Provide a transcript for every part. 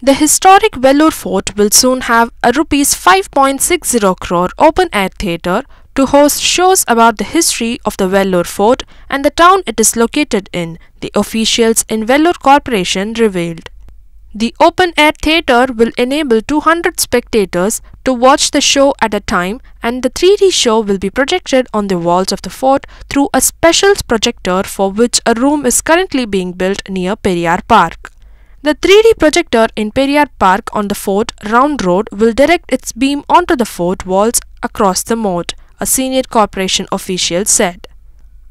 The historic Vellore Fort will soon have a rupees 5.60 crore open air theatre to host shows about the history of the Vellore Fort and the town it is located in, the officials in Vellore Corporation revealed. The open air theatre will enable 200 spectators to watch the show at a time and the 3D show will be projected on the walls of the fort through a special projector for which a room is currently being built near Periyar Park. The 3D projector in Periyar Park on the fort Round Road will direct its beam onto the fort walls across the moat, a senior corporation official said.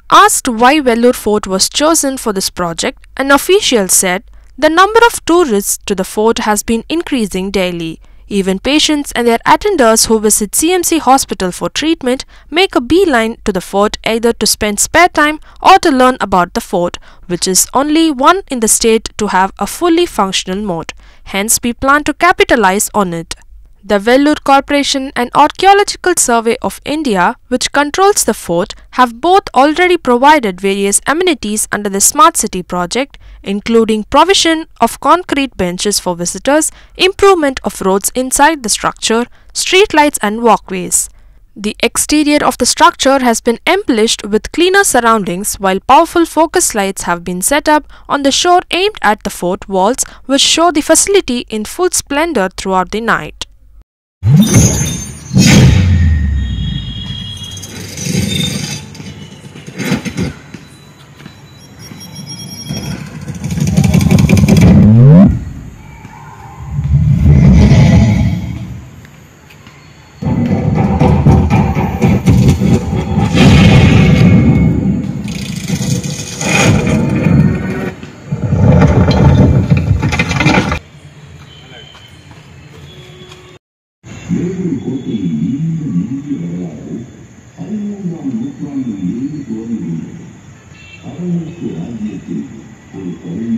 Asked why Vellore Fort was chosen for this project, an official said, The number of tourists to the fort has been increasing daily. Even patients and their attenders who visit CMC hospital for treatment make a beeline to the fort either to spend spare time or to learn about the fort, which is only one in the state to have a fully functional moat. Hence, we plan to capitalize on it. The Vellore Corporation and Archaeological Survey of India, which controls the fort, have both already provided various amenities under the Smart City project, including provision of concrete benches for visitors, improvement of roads inside the structure, street lights and walkways. The exterior of the structure has been embellished with cleaner surroundings while powerful focus lights have been set up on the shore aimed at the fort walls which show the facility in full splendor throughout the night. you மேலும் கோட்டை நீண்ட நெருங்கிய வரலாறு பதிமூன்றாம் நூற்றாண்டில் இருந்து துவங்குகின்றது அரவணைப்பு ராஜ்யத்தில் ஒரு பகுதி